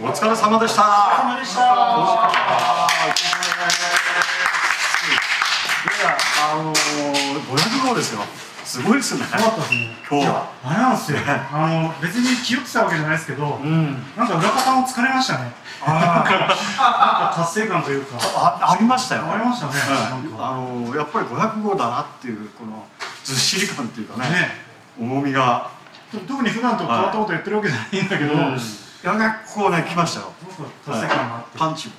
お疲れ様でした。お疲れ様でした。いや、あのー、500号ですよ。すごいですね。よかったですね。今日いやあれなんですよ。あの別に気負ってたわけじゃないですけど、うん。なんか裏方も疲れましたね。なんか達成感というか。あ、ありましたよ。ありましたねあのー、やっぱり500号だなっていう、このずっしり感っていうかね。ね。重みが。特に普段と変わったことやってるわけじゃないんだけど、うん。いや、結構ね、来ましたよ。すごく達成感があって。パンチ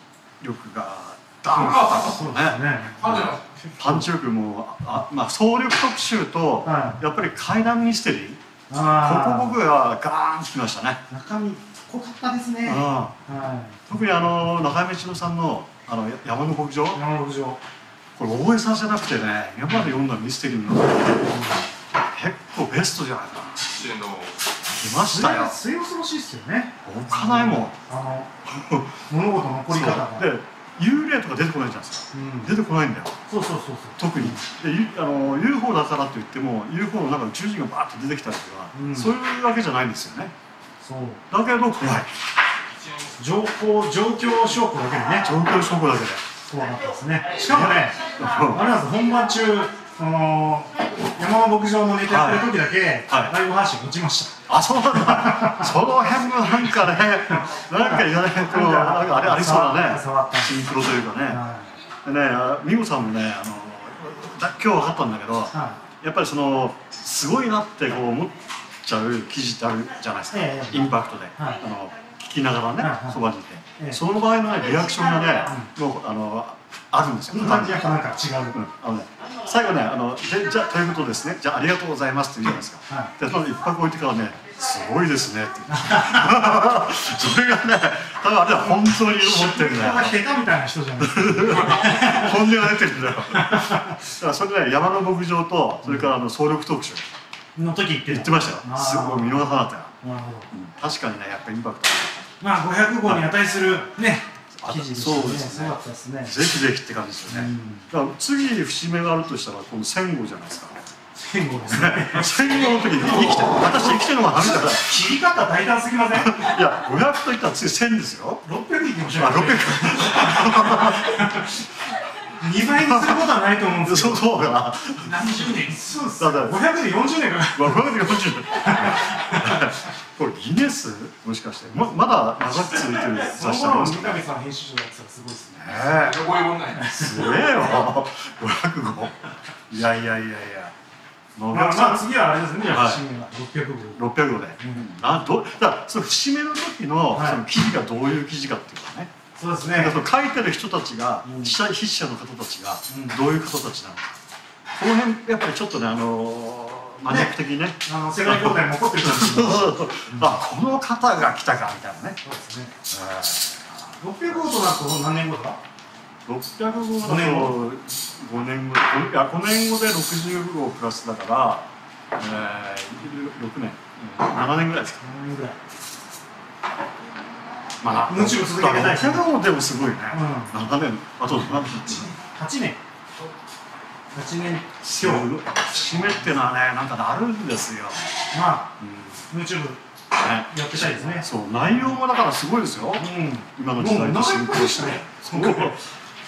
力が。ダーンとそうですね。パンチ力も、あ、まあ、総力特集と、はやっぱり階段ミステリー。ここ僕はガーンときましたね。中身濃かったですね。うんは特にあの中山道さんのあの山の牧場い。山の牧場。これ大江さんじゃなくてね今まで読んだミステリーの中で結構ベストじゃないかな来ましたよ末恐ろしいですよね。置かないもんあの物事の残り方が。で幽霊とか出てこないじゃないですかうん出てこないんだよそうそうそうそう。特にでゆあの UFO だからといっても UFO の中で宇宙人がバーッと出てきたりとか、うんそういうわけじゃないんですよねそう。だけど怖い情報状況証拠だけでね。状況証拠だけで怖かったですね。しかもね、あれなんです本番中、あの山の牧場のネタやってる時だけ、はいライブ配信落ちました。あ、そうなんだ。その辺もなんかね、なんか言わないと、なんかあれありそうだね。シンクロというかね。はでね、あ美穂さんもね、あの、だ今日分かったんだけど、やっぱりその、すごいなってこう思っちゃう記事ってあるじゃないですか。ええインパクトで。はいあの、聞きながらねそばにいて。ええその場合のね、リアクションがね、もう、あの、あるんですい。よ。感じやっぱなんか違う。うんあのね、最後ね、あの、でじゃあということですね、じゃあありがとうございますって言うじゃないですか。はで、その一泊置いてからね、すごいですねって。それがね、多分あれは本当に思ってるんだよ。下手みたいな人じゃない。本音が出てるんだよ。だからそれね、山の牧場と、それからあの総力特集、の時言ってましたよ。すごい見逃さなかったよ。な確かにね、やっぱインパクトまあ500号に値するねあ記事でしたね。そうですねですね。ぜひぜひって感じですよね。だから次節目があるとしたら、この戦後じゃないですか。戦後ですね。戦後の時に生きてる。私生きてるのがダメだから。切り方大胆すぎません？いや、500といったら次1000ですよ。600いきましょう。あ、600。2倍にすることはないと思うんですけど。そうだな。何十年？そうです。だから500で40年かかる。まあ、540これギネス？もしかして。ままだ長く続いてる雑誌あり頃ますか？ね三上さん編集長だったらすごいですね。え。すげえよ。500号いやいやいやいや。まあまあ野次はあれですね。はい。節目が600号。600号で、あどだその節目の時の,、はい。その記事がどういう記事かっていうかね。そうですね。その書いてる人たちが、うん。記者筆者の方たちがうん。どういう方たちなのか、この辺やっぱりちょっとねあのーマニアック的にね。あの世界交代も起こってこの方が来たかみたいなね、そうですね。えー600号となると何年後だ？600号だと五年後。5年後。いや5年後で60号プラスだから、えー、6年、うん、7年ぐらいですか。7年ぐらい。まあムチを続けてない。600号でもすごいね、う7年。あと7年。8年。8年すごい節目っていうのはねなんかなるんですよ、まあうん。YouTube ねやってたいですね。そう内容もだからすごいですよ。うん。今の時代とシンクロして。そう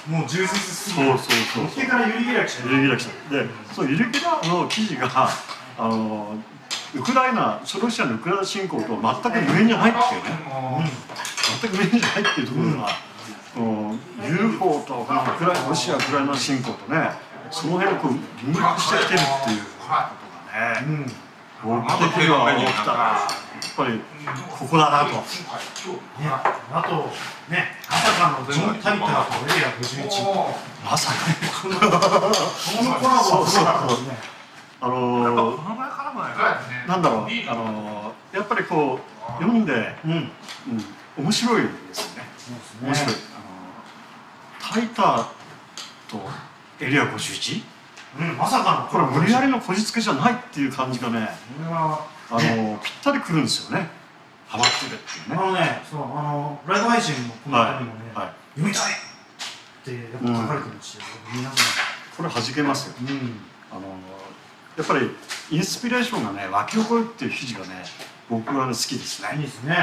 もう充実すぎそうそうそうからユリギラ来たユリギラ来たでそのユリギラの記事があのウクライナロシアのウクライナ侵攻と全く無縁に入ってね。全く無縁に入っているところが、この UFO とこのウクライナロシアウクライナ侵攻とねその辺をこうリンクしてきてるっていうことがねうん。目的が起きたらやっぱりここだなと。ね、あとね、まさかのジョン・タイターとエリア51。まさかこのコラボはね。あのーなんだろう、あのーやっぱりこう読んで、うん。うん、面白いですよね。面白い。あのータイターとエリア 51? うん、まさかのこれ無理やりのこじつけじゃないっていう感じがね、これは、あのーぴったりくるんですよね。ハマってるっていうね。あのね、そう、あの、ライブ配信のコメントにもね、はいはい読みたいってやっぱ書かれてましたよ。皆さこれ弾けますよ。ん。うん。あのーやっぱりインスピレーションがね湧き起こるっていう記事がね僕は好きですねいいですね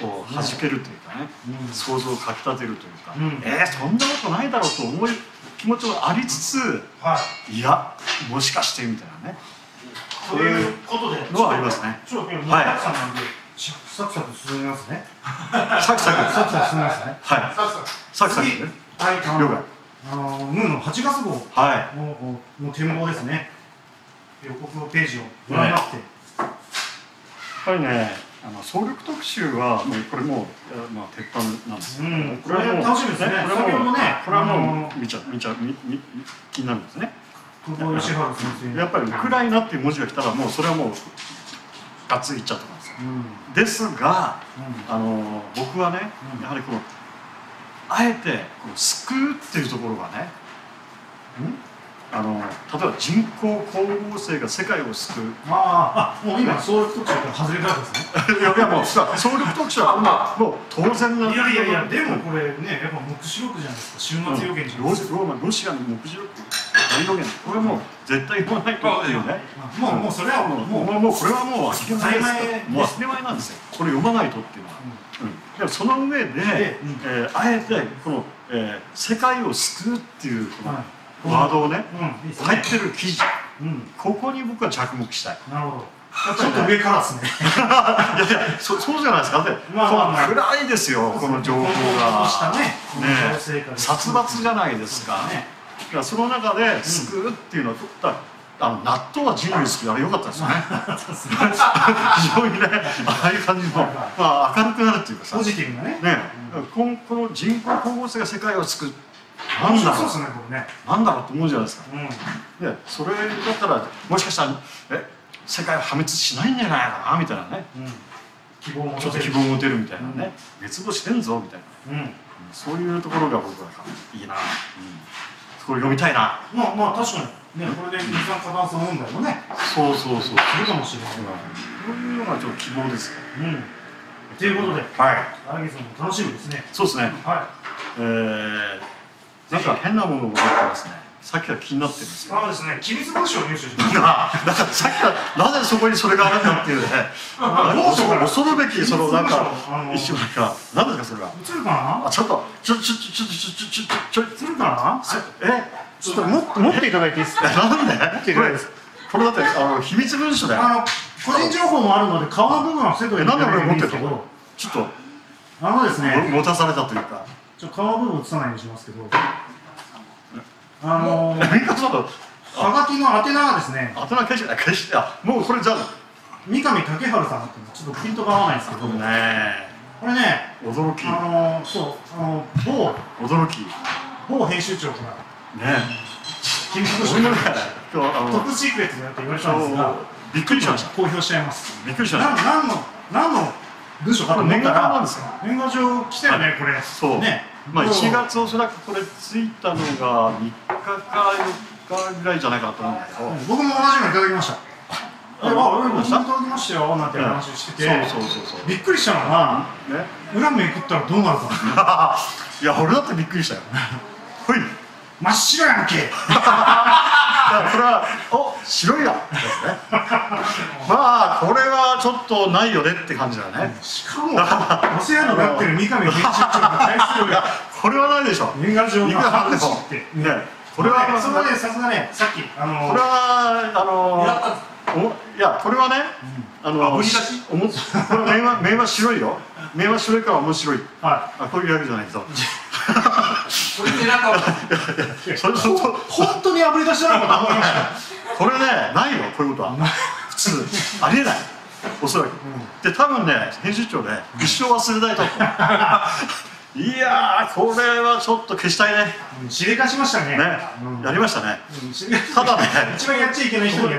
こう弾けるというかね、うん想像をかきたてるというか、うんえー、そんなことないだろうと思う気持ちはありつつはい。いやもしかしてみたいなね。ということで。のはありますね。ちょっと今はい。たくさんなんでサクサク進みますね。サクサクサクサク進みますね。はい。サクサクねはいあ了解。のあのムーの8月号。はい。のの展望ですね。予告ページをご覧になって、やっぱりねあの総力特集はもうこれもう、まあ、鉄板なんです。よ、うん。これはもう楽しみですね。これはもね。これはもう見ちゃ見ちゃ見見気になるんですね。やっぱりウクライナっていう文字が来たらもうそれはもうガッツリいっちゃうと思うんですよ。うん。ですがうん。あの僕はね、うん。やはりこのあえてこの救うっていうところがねあの例えば人工光合成が世界を救う。あああもう今総力特集から外れたわけですね。いやいやもう総力特集はもうもう当然ないやいやいやでもこれねやっぱ目視録じゃないですか。終末予言じゃないロですか、シローマロシアの目次録大予言。これもう絶対言わないとっていうね。もうもうそれはもうもうもうもうこれはもう当たり前もう当たり前なんですよ。これ読まないとっていうのは、うん、でもその上で、うん。えーあえてこの、えー世界を救うっていうこのはいワードをね、入ってる記事。うん。ここに僕は着目したい。なるほど。ちょっと上からですね。いやいやそそうじゃないですか。で、まあ暗いですよこの情報が。ね殺伐じゃないですか。ね。だからその中で救うっていうのは、だあの納豆は人類救うあれ良かったですよね。非常にねああいう感じの、まあ、明るくなるっていうかさ。ポジティブなね。ね、このこの人工光合成が世界を救うなんだろう。ねね。なんだろうと思うじゃないですか。うん。でそれだったらもしかしたらえ世界は破滅しないんじゃないかなみたいなね。うん。希望もちょっと希望を持てるみたいなね、滅亡してんぞみたいなうん。そういうところが僕はいいな、うん、これ読みたいな。まあまあ確かにねこれで二酸化炭素問題もね。そうそうそうするかもしれない。そういうのがちょっと希望ですうん。ということではい。来月も楽しみですね。そうですね。はえー、なんか変なものも持ってますね。さっきは気になってるんですああですね。機密文書を入手しました。だからさっきはなぜそこにそれがあるんだっていうね。恐る？べきそのなんか一んか何ですかそれは？映るかな？ちょっとちょちょちょちょちょちょちょ映るかな？え？ちょっとも持っていただいていいですか？なんで？持っていただいてこれだってあの秘密文書だよ。あの個人情報もあるので顔の部分はセットでなんでこ俺持ってるところちょっとあのですね。持たされたというか。ちょ顔の部分映さないようにしますけどあのーはがきの宛名がですねあとな消して消してあもうこれじゃあ三上竹春さんってちょっとピントが合わないんですけどこね。れねえ驚き。あのーそうあの某驚き。ね某編集長からえ君のトップシークレットだよって言われたんですがびっくりしました。公表しちゃいます。びっくりしました。な何の何の文章かと思ったこれ年賀状なんらですよ年賀状来たよねこれ。そう。ね。まあもう1月おそらくこれついたのが3日か4日ぐらいじゃないかなと思うんだけど。うん。僕も同じのいただきました。あであ俺もいたどうした？だきましたよなんて話してて。そうそうそうそう。びっくりしたのがね。裏めくったらどうなるか。いや俺だってびっくりしたよ。ほい。真っ白やんけ らこれはお白いやですねまあこれはちょっとないよねって感じだね。しかもお世話になってる三上編集長に対するいやこれはないでしょ。年賀状がいくらなんで拍も手って。ねこれはねそれはねさすがねさっきあのこれはあのやったんですおいやこれはね、あのあぶり出し。おもこれ面は面は白いよ。面は白いから面白い。はあこういうわけじゃないとこれでなんかいそれそれ本当にあぶり出しなのかと思いましたこれねないよこういうことは。普通。ありえない。おそらく、で多分ね編集長ね一生忘れないと思う。いやーこれはちょっと消したいね。うんしでかしましたね。ね、うん。やりましたね。た。だね。一番やっちゃいけない人に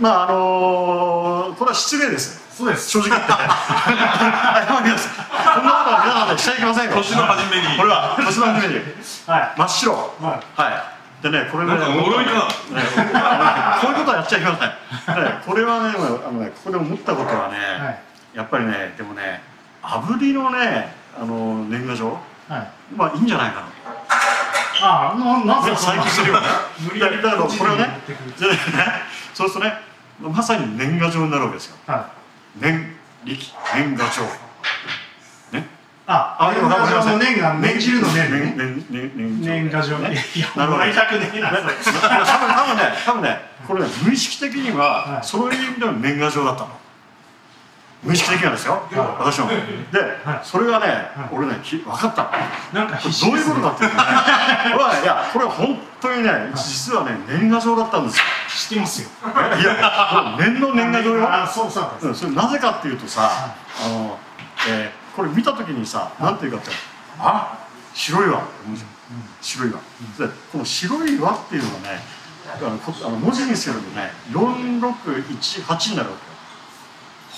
まああのー、これは失礼ですそうです。正直言って。謝ります。こんなことは皆さんでしちゃいけませんよ。年の初めに。これは年の初めに。は真っ白。いはい。はい。でねこれねなんか呪いかな。ねこういうことはやっちゃいけません。ねこれはねあのねここで思ったことはね、はい。やっぱりねでもね炙りのねあの年賀状はい。まあいいんじゃないかな。ああななんねすか？最近するよね。無理やりだからこれをねポジティブに持ってくる。でねそうするとねまさに年賀状になるわけですよ。は年力年賀状。ね？あ、あ、年賀状の年が年汁の年ね。年年年年賀状。いや、なるほど。もらいたくね。えな。多分多分ね多分ねこれね無意識的には、はい。そういう意味での年賀状だったの無意識的なんですよ、は私も。で、はい。それがね、い。俺ねひ分かった。のなんか必死どういうことかっていうとねこれはいやこれ本当にね実はね年賀状だったんですよ。知ってますよ。いや年の年賀状よ。あ、そうそうそれなぜかっていうとさ、あの、えーこれ見た時にさ、なんていうかって、あ？白いわ。白いわ、でこの白いわっていうのはね、あのこあの文字にするとね、4618になるわけ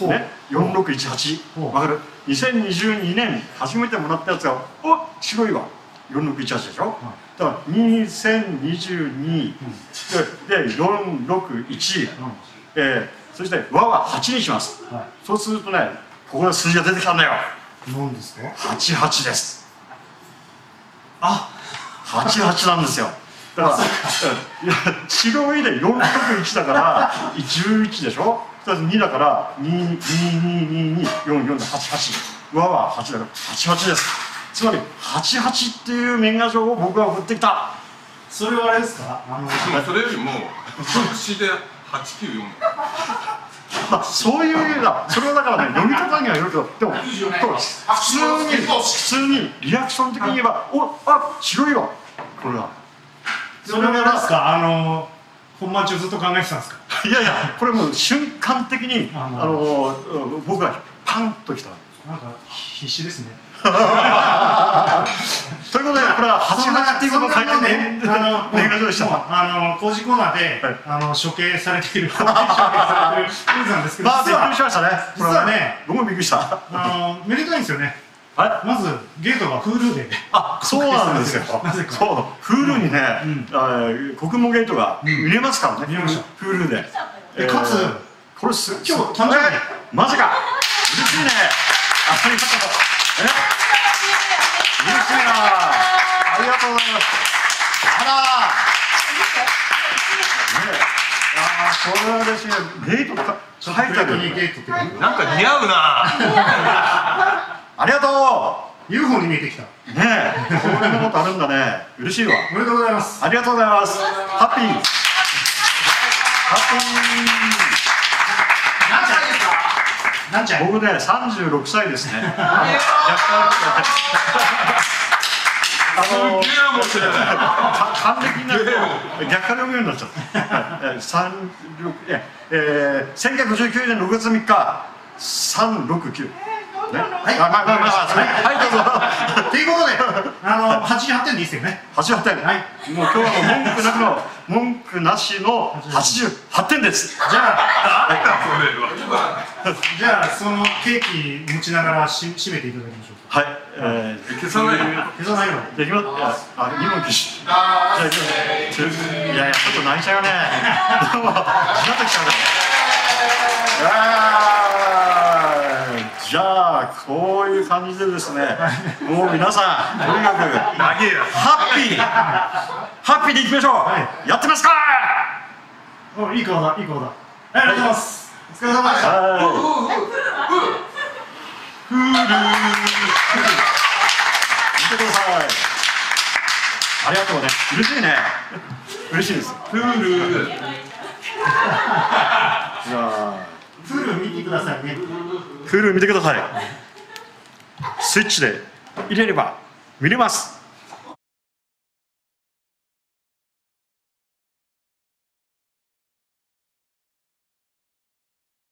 よ。ね、4618ほうわかる ?2022 年初めてもらったやつが、お白いわ。4618でしょ、だから2022でで461、えー、そして和は8にします。はそうするとねここで数字が出てきたんだよ。い。何ですか？88です。あ、88なんですよ。だから、白いで461だから11でしょ？そして2だから222244で88和は8だから88です。つまり88っていう年賀状を僕は送ってきた。それはあれですか？あの、それよりも白紙で894まあ、そういう意味だそれはだからね読み方にはよるけどでも普通に普通にリアクション的に言えば「おあ白いわ」これは。それはあれですか？あの、本番中ずっと考えてたんですか？いやいやこれもう瞬間的にああのうん僕がパンときたなんか必死ですね。ということでこれは88っていうことを書いてね、あの、年賀状でしたあの、工事コーナーではい、あの、処刑されている。処刑されている。クイズなんですけど、まあびっくりしましたね実はね僕もびっくりしたあの、めでたいんですよね。はいまず、ゲートが Hulu で。あそうなんですよ。なぜか。そう。Hulu にね、うん。国門ゲートが見れますからね、見れました。Hulu で、でかつこれす今日誕生日。えマジか。嬉しいね。ありがとうえ？嬉しいな。ありがとうございます。あら。ねあーこれは嬉しい。ねゲートか書いてあプレートにるゲートって。なんか似合うなありがと UFO に見えてきた。うねえこんなことあるんだね嬉しいわおめでとうございます。ありがとうございます。ハッピー。ハッなんちゃ。僕ね、三十六歳ですね。若干。あのすげえ面白いか還暦になると逆から読むようになっちゃった。え三六ええ千九百五十九年六月三日三六九。ね。はい。まあまあまあまあ。はいどうぞ。ということで、あの、88点でいいですよね。八八点。はい。もう今日は文句なくの文句なしの八十八点です。じゃあ、はじゃあ、そのケーキ持ちながらし締めていただきましょうか。はい。えー消さないよ消さないように。できまあ、二問消し。じゃあ、いきます。いやいや、ちょっと泣いちゃうね。どうも、なってきちゃうね。あーじゃあ、こういう感じでですね。もう皆さん、とにかく。ハッピー。ハッピーでいきましょう。はやってますか？お、いい顔だ、いい顔だ。ありがとうございます。お疲れ様でした。はい。フールー。見てください。ありがとうね。嬉しいね。嬉しいです。プールじゃあ。プール見てくださいね。フール見てください。スイッチで入れれば見れます。